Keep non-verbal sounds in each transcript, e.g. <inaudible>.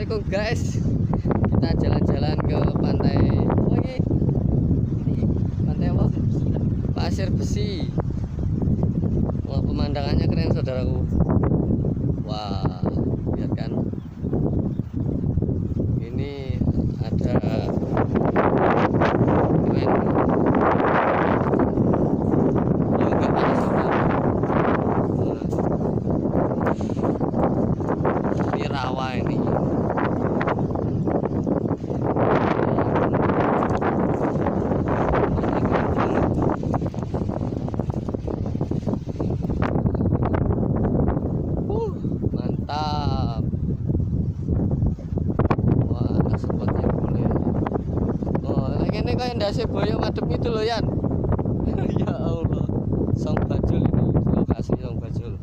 Assalamualaikum guys. Kita jalan-jalan ke pantai pantai apa? Pasir Besi. Wah pemandangannya keren saudaraku. Wah Lihat kan Ini ada Keren Ya enggak panas juga Nah. Ini rawa ini Uh, mantap. Wah, spotnya boleh. Ini kayak ndase boyo madep itu loh, Yan. <laughs> ya Allah. Song Bajul ini, lokasi Song Bajul.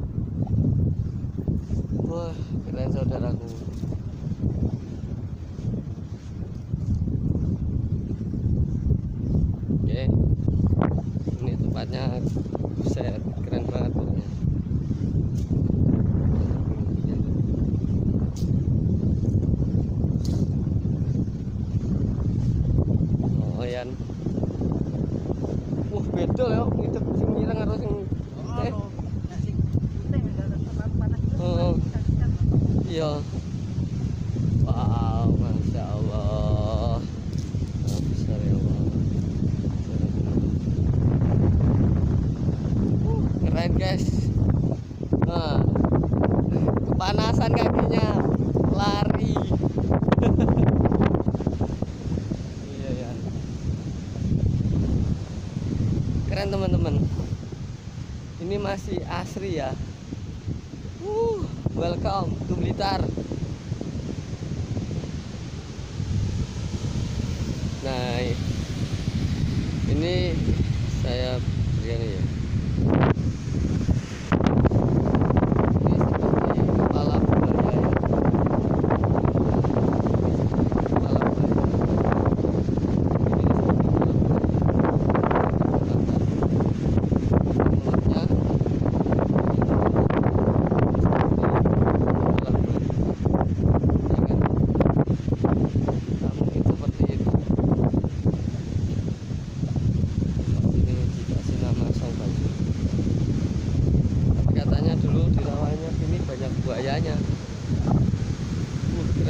Wah, keren saudaraku. Oke. Ini tempatnya buset, keren banget pokoknya. Oh, Yan. Beda ya, ngidep sing mireng karo sing. Iya. Wow, masya Allah. Ah, besar ya Allah. Uh, keren guys. Nah, kepanasan kakinya, lari. iya ya. Keren teman-teman. Masih asri ya. Uh, welcome to Blitar. Nah, ini saya berikan ya.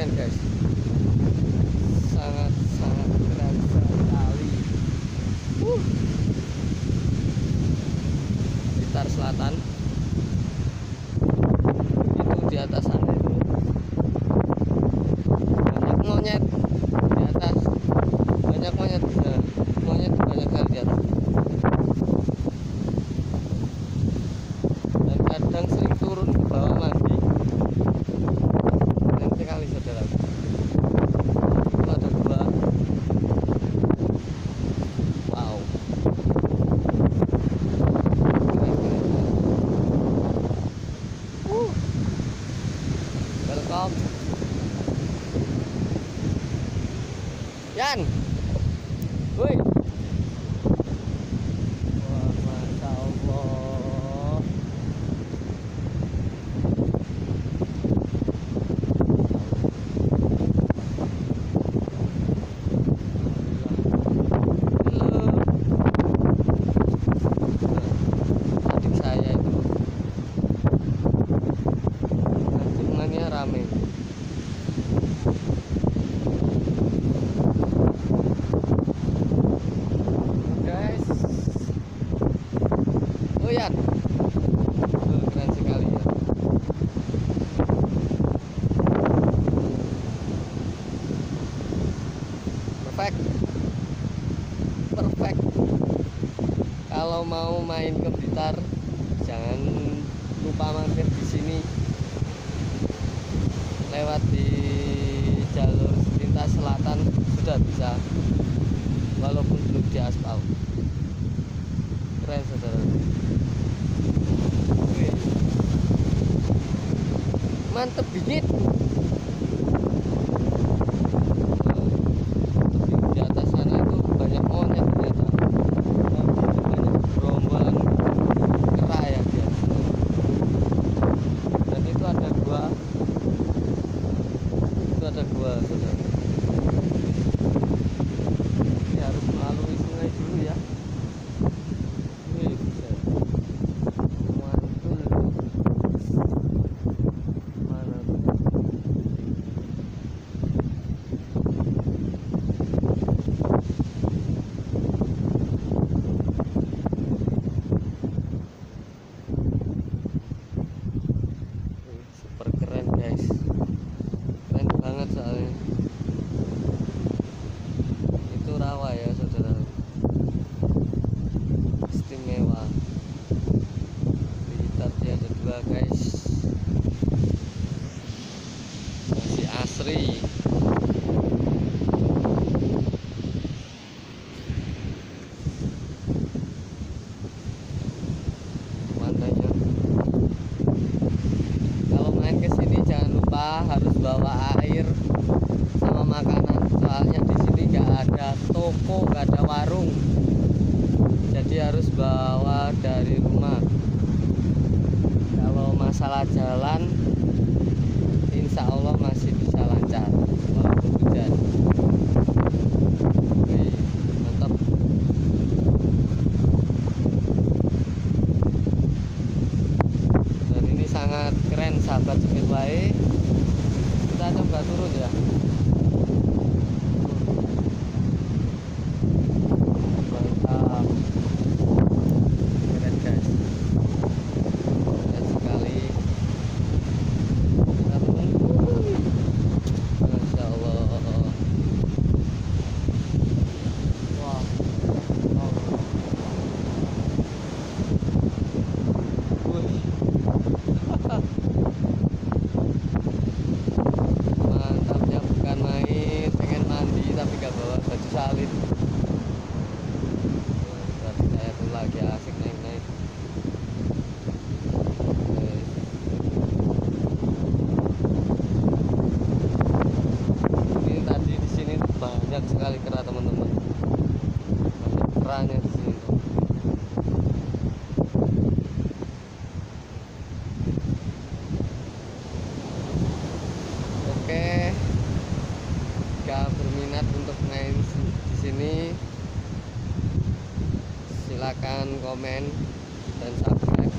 Keren guys. Sangat sangat keren sekali. Uh. Selatan Yan. Kalau mau main ke Blitar jangan lupa mampir di sini. Lewat di jalur lintas selatan sudah bisa. Walaupun belum di aspal. Keren saudara. Mantep bingit di atas sana itu banyak monyet ternyata banyak gerombolan kera ya di atas dan itu ada gua itu ada gua saudara ini harus melalui sungai dulu ya Wih, buset. mantul mana tuh Wih, super keren guys keren banget soalnya itu rawa ya saudara istimewa lihat ya ada dua guys masih asri pemandangnya kalau main ke sini harus bawa air sama makanan. Soalnya di sini nggak ada toko nggak ada warung. Jadi harus bawa dari rumah. Kalau masalah jalan insya Allah masih bisa lancar walaupun hujan Wih, mantap dan ini sangat keren sahabat speedway kita coba turun ya mantap keren guys keren sekali kita tunggu Masya Allah wah wow. Wih. mantapnya bukan main pengen mandi tapi gak bawa baju salin tapi saya tuh lagi asik naik naik ini tadi di sini banyak sekali kera teman-teman banyak keranya di sini tuh. Oke, jika main di sini, silakan komen dan subscribe.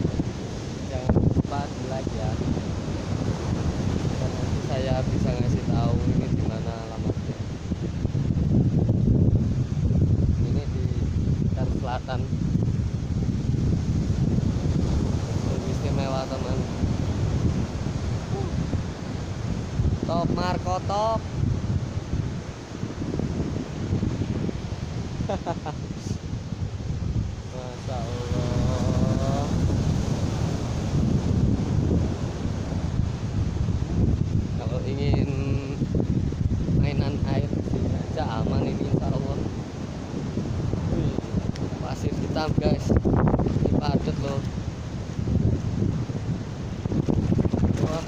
Jangan lupa di like ya. Dan nanti saya bisa ngasih tahu ini di mana alamatnya. Ini di Tan Selatan. Lebih istimewa teman. Top Marco top. Masya Allah. Kalau ingin mainan air aja aman ini insya Allah. Pasir hitam guys. Ini padat loh. Wah,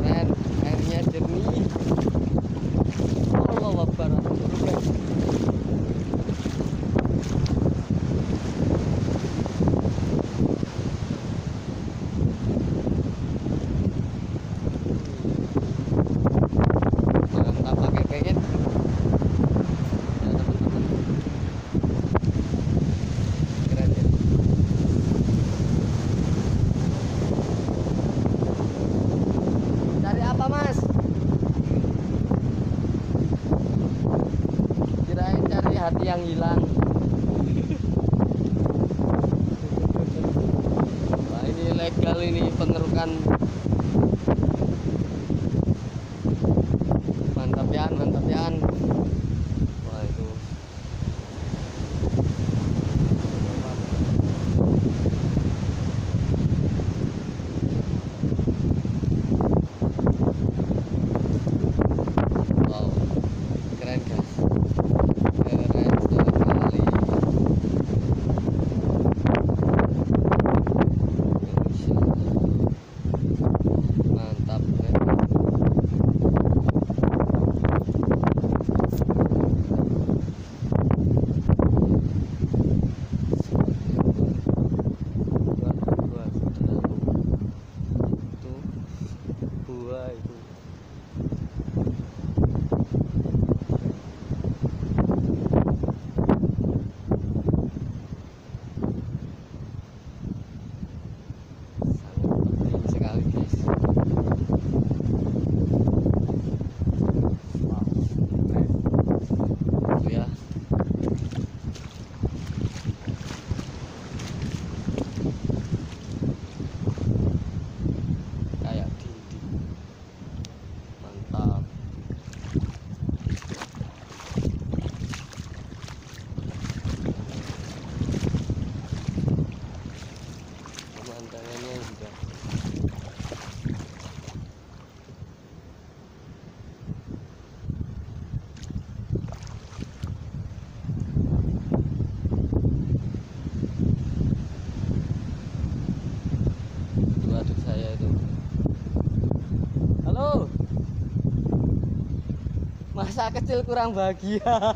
keren airnya jernih Allah Akbar guys mantap pakai kayak ya teman-teman keren ya cari apa mas kirain cari hati yang hilang. Wah ini legal ini pengerukan mantap yan mantap yan wah itu wow keren guys keren sekali Insya Allah. Masa kecil kurang bahagia. <laughs>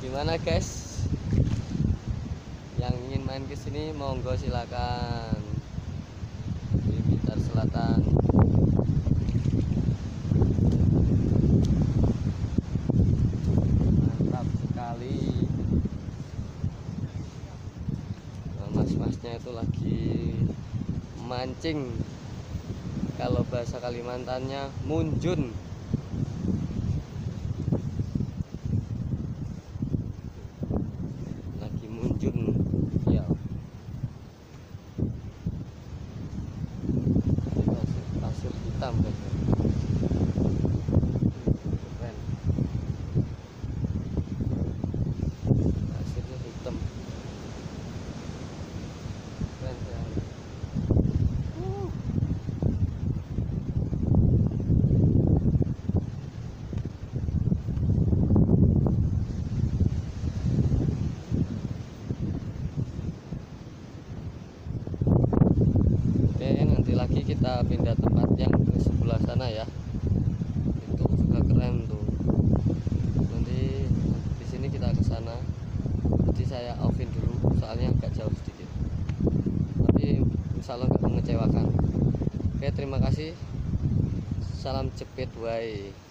Gimana guys? Yang ingin main ke sini monggo silakan. Di Blitar Selatan. Mantap sekali. Mas-masnya itu lagi mancing kalau bahasa Kalimantannya munjun lagi munjun ya pasir, pasir hitam kan keren pasirnya hitam keren sekali Uh. Oke, nanti lagi kita pindah tempat yang ke sebelah sana ya. Itu juga keren tuh. Nanti di sini kita ke sana. Jadi saya offin dulu, soalnya agak jauh sedikit. Tapi insya Allah nggak mengecewakan. Oke, terima kasih. Salam cepet, bye.